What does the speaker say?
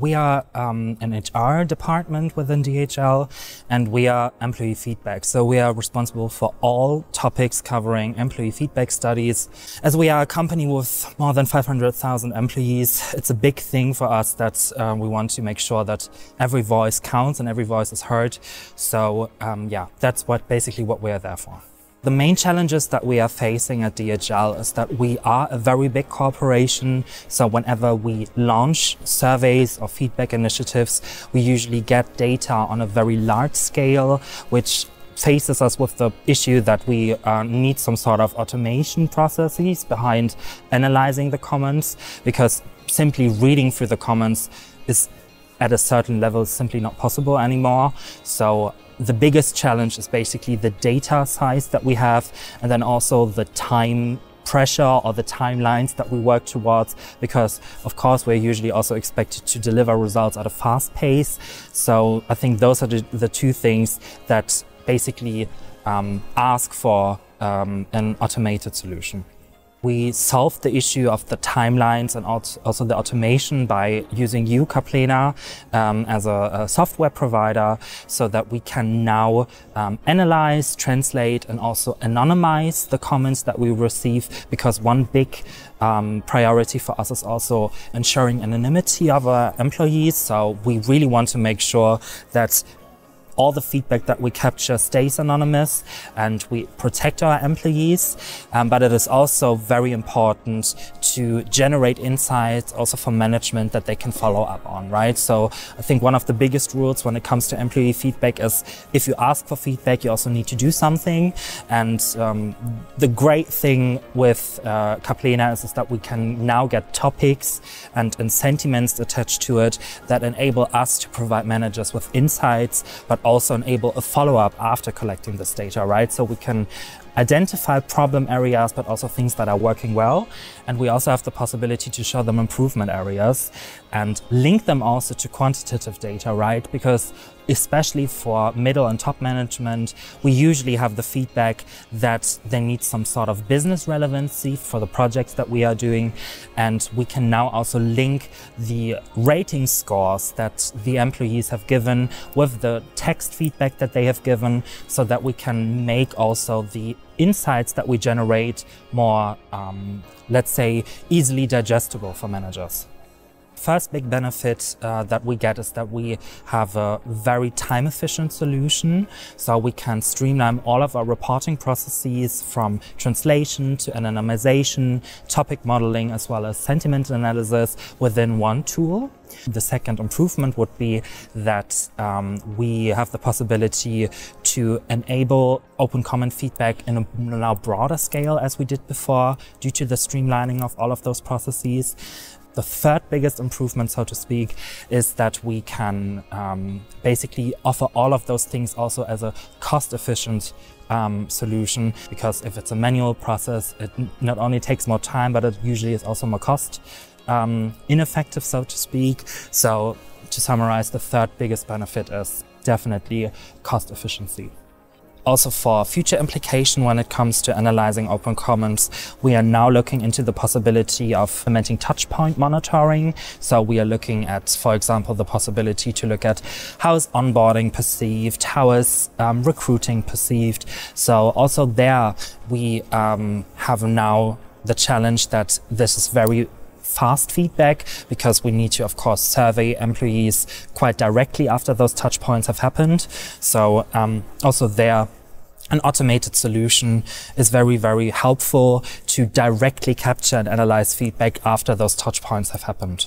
We are um, an HR department within DHL and we are employee feedback. So we are responsible for all topics covering employee feedback studies. As we are a company with more than 500,000 employees, it's a big thing for us that uh, we want to make sure that every voice counts and every voice is heard. So um, yeah, that's what basically what we are there for. The main challenges that we are facing at DHL is that we are a very big corporation. So whenever we launch surveys or feedback initiatives, we usually get data on a very large scale, which faces us with the issue that we uh, need some sort of automation processes behind analyzing the comments because simply reading through the comments is at a certain level is simply not possible anymore. So the biggest challenge is basically the data size that we have and then also the time pressure or the timelines that we work towards because of course we're usually also expected to deliver results at a fast pace so i think those are the, the two things that basically um, ask for um, an automated solution we solved the issue of the timelines and also the automation by using uCaplena um, as a, a, software provider so that we can now um, analyze, translate, and also anonymize the comments that we receive because one big um, priority for us is also ensuring anonymity of our employees. So we really want to make sure that all the feedback that we capture stays anonymous and we protect our employees. Um, but it is also very important to generate insights also for management that they can follow up on, right? So I think one of the biggest rules when it comes to employee feedback is if you ask for feedback, you also need to do something. And um, the great thing with uh, Caplena is, is that we can now get topics and, and sentiments attached to it that enable us to provide managers with insights, but also enable a follow-up after collecting this data, right? So we can identify problem areas, but also things that are working well. And we also have the possibility to show them improvement areas and link them also to quantitative data, right? Because especially for middle and top management, we usually have the feedback that they need some sort of business relevancy for the projects that we are doing. And we can now also link the rating scores that the employees have given with the text feedback that they have given so that we can make also the insights that we generate more, um, let's say, easily digestible for managers. First big benefit uh, that we get is that we have a very time efficient solution. So we can streamline all of our reporting processes from translation to anonymization, topic modeling, as well as sentiment analysis within one tool. The second improvement would be that um, we have the possibility to enable open comment feedback in a now broader scale as we did before due to the streamlining of all of those processes. The third biggest improvement, so to speak, is that we can um, basically offer all of those things also as a cost efficient um, solution because if it's a manual process, it not only takes more time, but it usually is also more cost um, ineffective, so to speak. So to summarize, the third biggest benefit is definitely cost efficiency. Also for future implication when it comes to analyzing open comments, we are now looking into the possibility of implementing touchpoint monitoring. So we are looking at, for example, the possibility to look at how is onboarding perceived, how is um, recruiting perceived. So also there we um, have now the challenge that this is very fast feedback because we need to, of course, survey employees quite directly after those touch points have happened. So um, also there, an automated solution is very, very helpful to directly capture and analyze feedback after those touch points have happened.